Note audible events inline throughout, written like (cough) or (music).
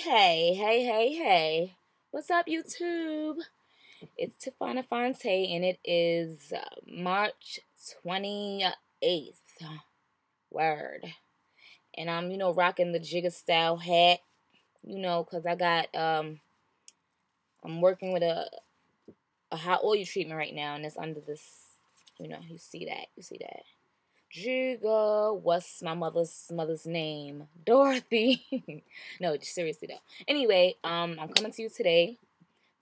hey, hey, hey, hey. What's up, YouTube? It's Tiffona Fontee, and it is uh, March 28th. Word. And I'm, you know, rocking the Jigga style hat, you know, because I got, um, I'm working with a, a hot oil treatment right now, and it's under this, you know, you see that, you see that. Jigga, what's my mother's mother's name? Dorothy. (laughs) no, seriously though. Anyway, um, I'm coming to you today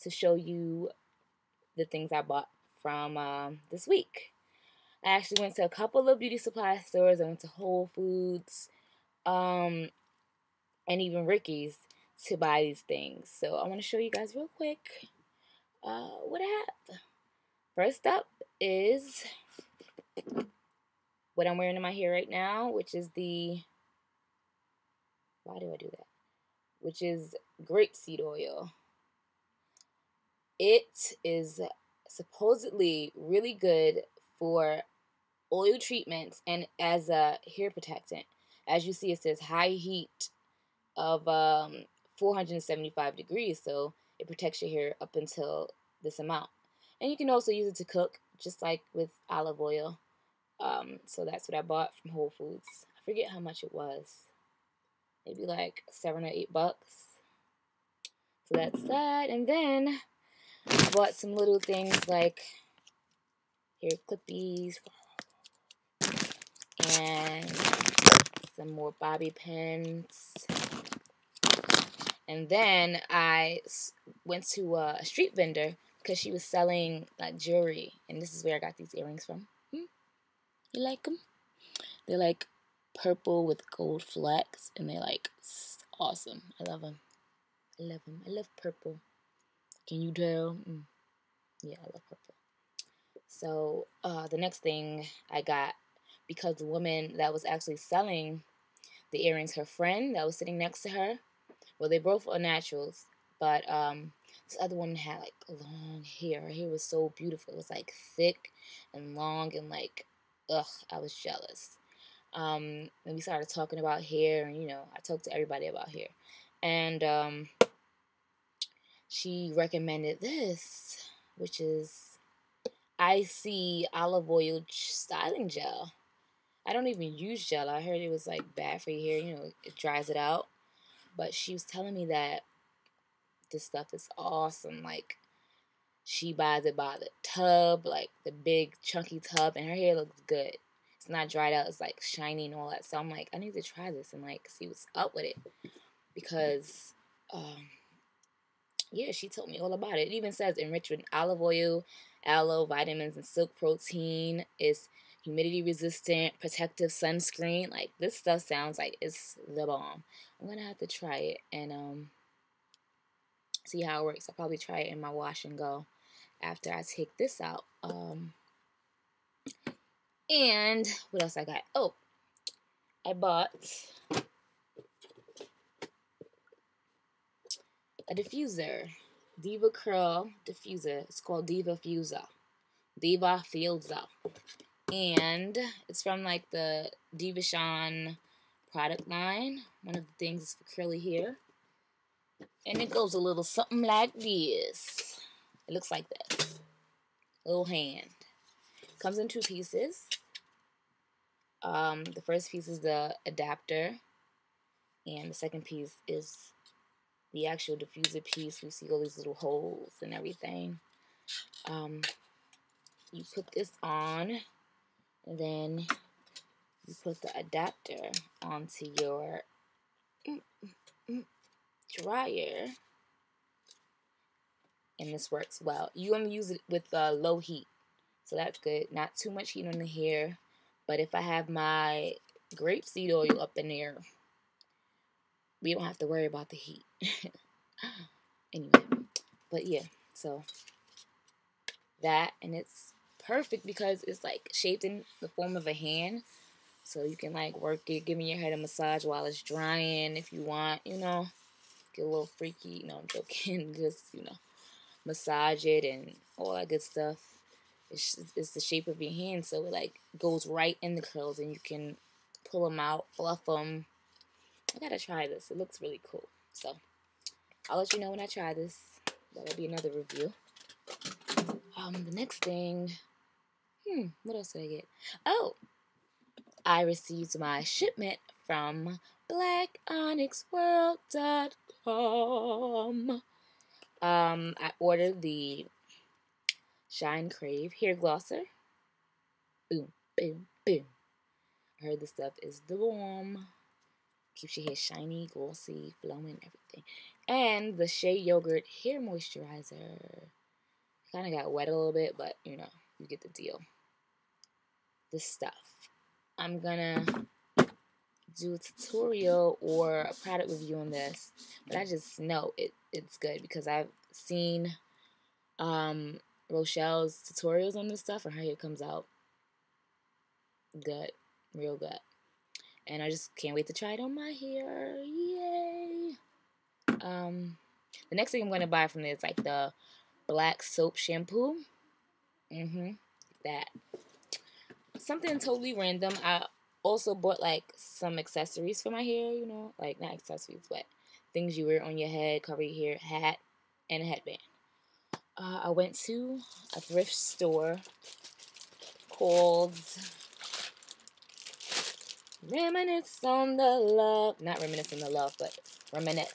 to show you the things I bought from um, this week. I actually went to a couple of beauty supply stores. I went to Whole Foods, um, and even Ricky's to buy these things. So I want to show you guys real quick uh, what I have. First up is what I'm wearing in my hair right now, which is the, why do I do that? Which is grapeseed oil. It is supposedly really good for oil treatments and as a hair protectant. As you see, it says high heat of um, 475 degrees, so it protects your hair up until this amount. And you can also use it to cook, just like with olive oil. Um, so that's what I bought from Whole Foods. I forget how much it was. Maybe like seven or eight bucks. So that's that. And then I bought some little things like hair clippies and some more bobby pins. And then I went to a street vendor because she was selling like jewelry, and this is where I got these earrings from. You like them? They're like purple with gold flecks, and they're like awesome. I love them. I love them. I love purple. Can you tell? Mm. Yeah, I love purple. So uh, the next thing I got, because the woman that was actually selling the earrings, her friend that was sitting next to her, well, they both are naturals, but um, this other woman had like long hair. Her hair was so beautiful. It was like thick and long and like ugh, I was jealous. Um, and we started talking about hair, and you know, I talked to everybody about hair, and um, she recommended this, which is IC olive oil styling gel. I don't even use gel. I heard it was like bad for your hair. You know, it dries it out. But she was telling me that this stuff is awesome. Like she buys it by the tub, like the big chunky tub, and her hair looks good. It's not dried out, it's like shiny and all that. So I'm like, I need to try this and like see what's up with it. Because um yeah, she told me all about it. It even says enriched with olive oil, aloe, vitamins, and silk protein. It's humidity resistant, protective sunscreen. Like this stuff sounds like it's the bomb. I'm gonna have to try it and um see how it works. I'll probably try it in my wash and go after I take this out. Um, and what else I got? Oh, I bought a diffuser. DevaCurl diffuser. It's called DevaFuser. Diva Fuser. And it's from like the Devachan product line. One of the things is for curly hair. And it goes a little something like this. It looks like this. Little hand. Comes in two pieces. Um, the first piece is the adapter. And the second piece is the actual diffuser piece. We see all these little holes and everything. Um, you put this on. And then you put the adapter onto your mm, mm, mm, dryer and this works well. You want to use it with uh, low heat, so that's good. Not too much heat on the hair, but if I have my grapeseed oil up in there, we don't have to worry about the heat. (laughs) anyway, but yeah, so that and it's perfect because it's like shaped in the form of a hand. So you can like work it, giving your head a massage while it's drying if you want, you know. Get a little freaky. No, I'm joking. (laughs) Just, you know massage it and all that good stuff. It's, it's the shape of your hand, so it like goes right in the curls, and you can pull them out, fluff them. I gotta try this. It looks really cool. So I'll let you know when I try this. That'll be another review. Um, the next thing, hmm, what else did I get? Oh, I received my shipment from blackonyxworld.com. Um, I ordered the Shine Crave hair glosser. Boom, boom, boom. I heard this stuff is the bomb. Keeps your hair shiny, glossy, flowing, everything. And the Shea Yogurt hair moisturizer. Kind of got wet a little bit, but you know, you get the deal. This stuff. I'm gonna do a tutorial or a product review on this, but I just know it, it's good because I've seen um, Rochelle's tutorials on this stuff and her hair comes out good, real good. And I just can't wait to try it on my hair. Yay! Um, the next thing I'm going to buy from this is like the black soap shampoo. Mm-hmm. That. Something totally random. I also bought like some accessories for my hair, you know, like not accessories, but things you wear on your head, cover your hair, hat, and a headband. Uh, I went to a thrift store called Reminisce on the Love. Not Reminisce on the Love, but Reminisce.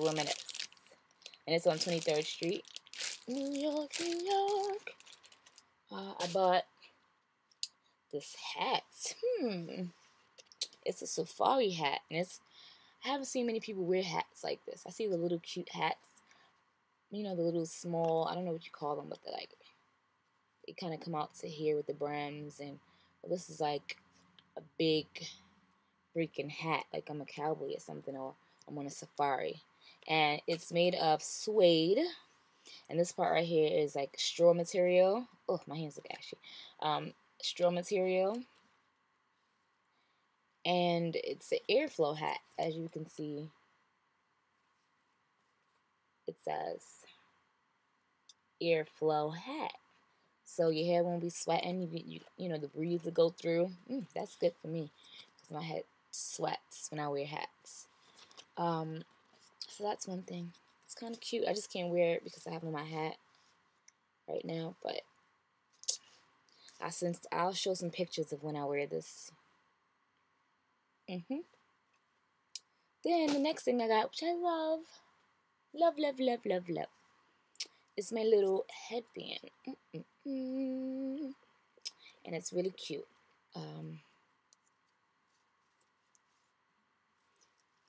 Reminisce. And it's on 23rd Street, New York, New York. Uh, I bought this hat. Hmm. It's a safari hat, and it's. I haven't seen many people wear hats like this. I see the little cute hats. You know, the little small. I don't know what you call them, but they're like. They kind of come out to here with the brims, and well, this is like a big freaking hat, like I'm a cowboy or something, or I'm on a safari. And it's made of suede. And this part right here is like straw material. Oh, my hands look ashy. Um, straw material. And it's an airflow hat, as you can see. It says airflow hat. So your hair won't be sweating. You, you, you know, the breeze will go through. Mm, that's good for me because my head sweats when I wear hats. Um, so that's one thing. It's kind of cute. I just can't wear it because I have on my hat right now, but I since I'll show some pictures of when I wear this. Mhm. Then the next thing I got, which I love, love, love, love, love, love, is my little headband. Mm -mm -mm. And it's really cute. Um,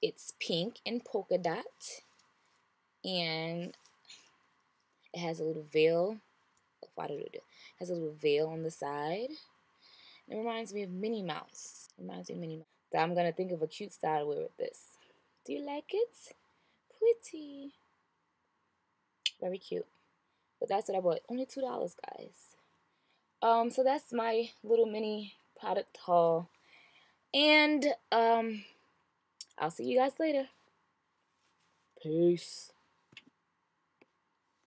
it's pink and polka dot, and it has a little veil it? Has a little veil on the side. It reminds me of Minnie Mouse. Reminds me of Minnie Mouse. So I'm gonna think of a cute style to wear with this. Do you like it? Pretty. Very cute. But that's what I bought. Only two dollars, guys. Um, so that's my little mini product haul. And um I'll see you guys later. Peace.